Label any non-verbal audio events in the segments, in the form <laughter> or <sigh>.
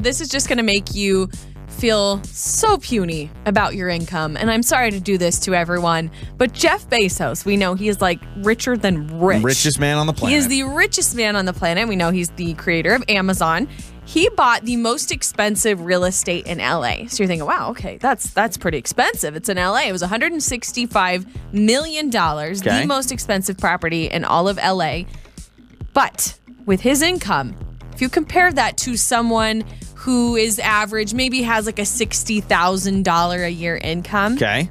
This is just going to make you feel so puny about your income. And I'm sorry to do this to everyone, but Jeff Bezos, we know he is like richer than rich. Richest man on the planet. He is the richest man on the planet. We know he's the creator of Amazon. He bought the most expensive real estate in LA. So you're thinking, wow, okay, that's that's pretty expensive. It's in LA. It was 165 million dollars, Okay. the most expensive property in all of LA. But with his income, if you compare that to someone who is average, maybe has like a $60,000 a year income, okay.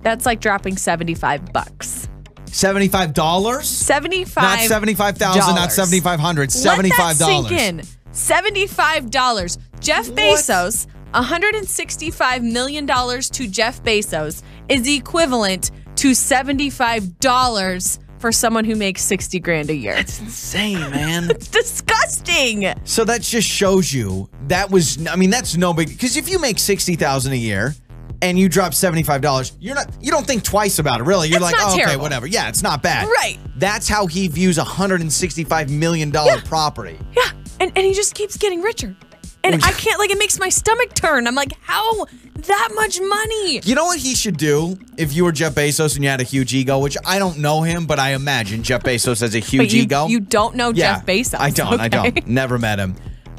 that's like dropping 75 bucks. Seventy-five dollars. 75 Not seventy-five thousand. Not seventy-five hundred. Seventy-five Let that sink dollars. Seventy-five dollars. Jeff Bezos, one hundred and sixty-five million dollars to Jeff Bezos is equivalent to seventy-five dollars for someone who makes sixty grand a year. It's insane, man. It's <laughs> disgusting. so that just shows you that was. I mean, that's no big. Because if you make sixty thousand a year. And you drop seventy-five dollars. You're not. You don't think twice about it, really. You're It's like, oh, okay, whatever. Yeah, it's not bad. Right. That's how he views a hundred and sixty-five million dollar Yeah. property. Yeah, and and he just keeps getting richer. And I <laughs> can't like it makes my stomach turn. I'm like, how that much money? You know what he should do if you were Jeff Bezos and you had a huge ego, which I don't know him, but I imagine Jeff Bezos has a huge But you, ego. you don't know yeah, Jeff Bezos. I don't. I don't. Never met him.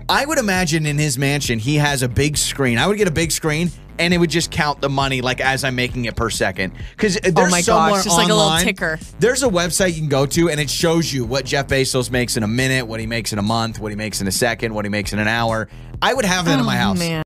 I would imagine in his mansion he has a big screen. I would get a big screen and it would just count the money like as I'm making it per second. Because uh, there's Oh my gosh, somewhere just like a little online- ticker. There's a website you can go to and it shows you what Jeff Bezos makes in a minute, what he makes in a month, what he makes in a second, what he makes in an hour. I would have that in oh, my Oh, house. man.